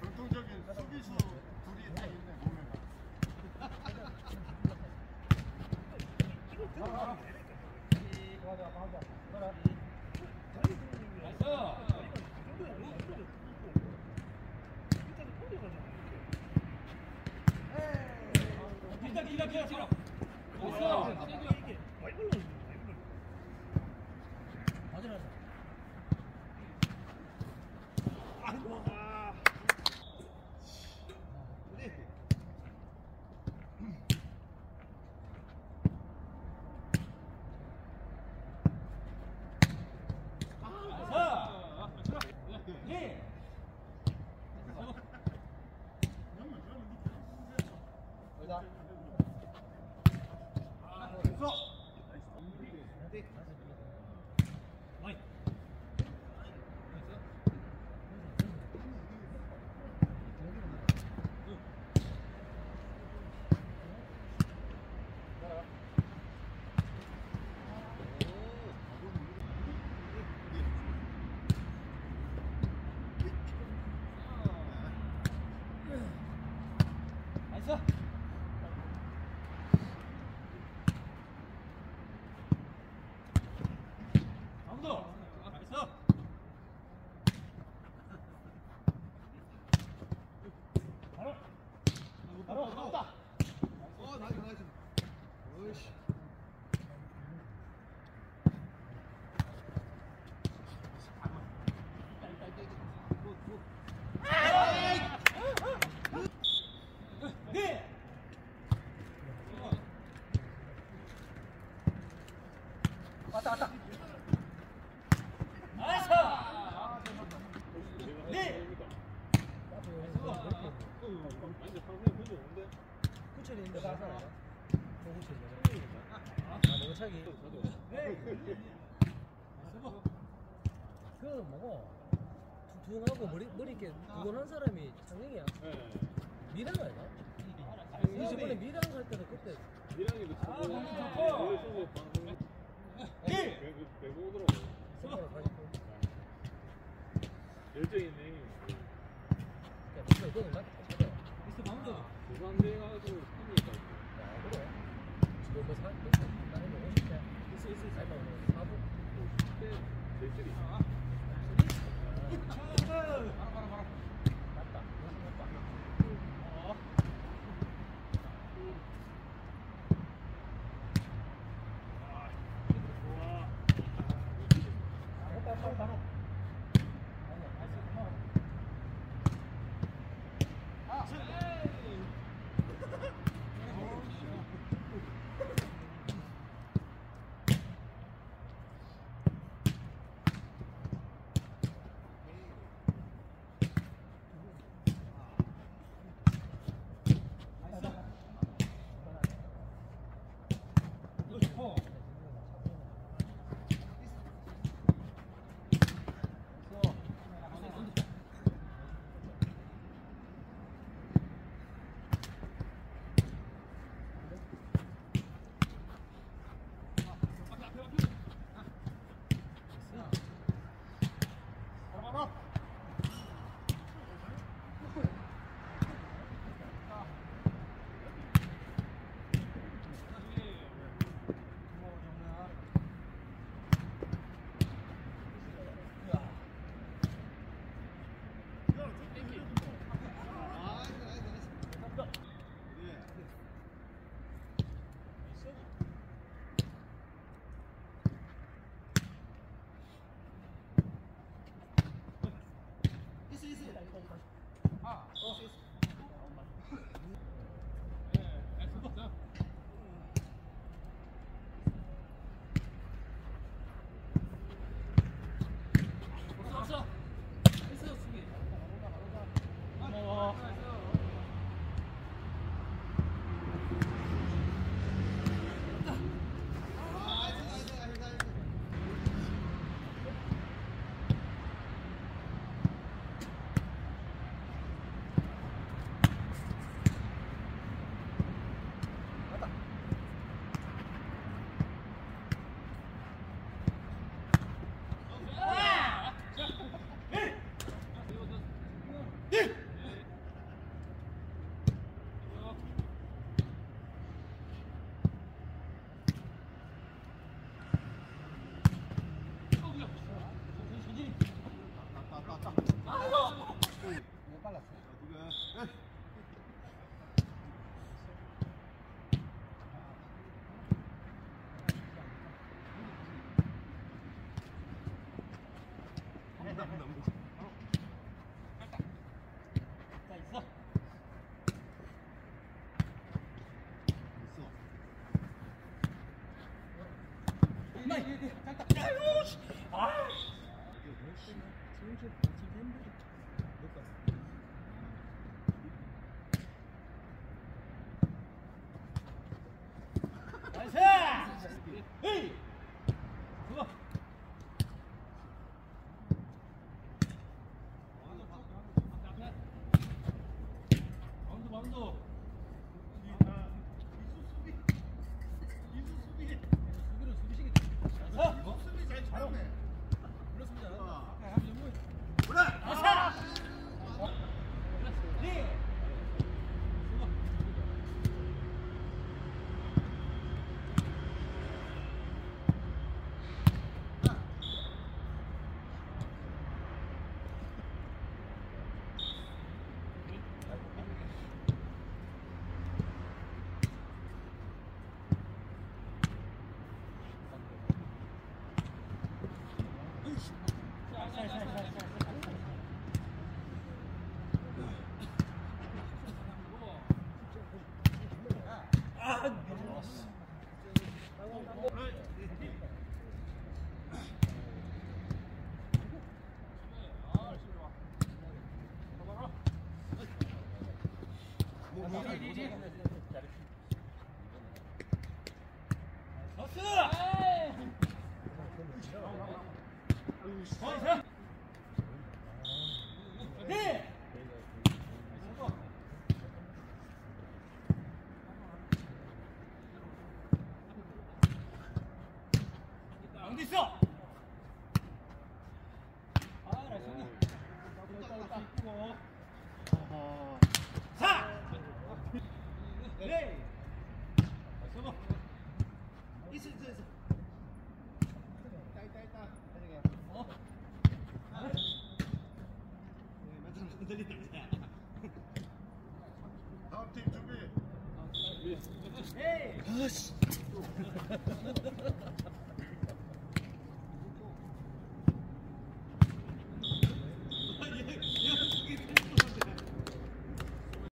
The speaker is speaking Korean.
전통적인 수비수 둘이 딱 있네 보면. 어, 走 그 뭐고 퉁퉁하고 머리 머리 이렇게 두근한 사람이 창영이야. 미랑 아이가? 이 저번에 미랑 할 때도 그때 미랑이도 저거 여기서 방송 배구 배구 오더라고 생각을 가지고. 열정 있네 야, 이거는 나진 짜. 부산대 가 不能不行，再打，再一次，五色。那，别别，再打，哎呦我，Yeah. Hush.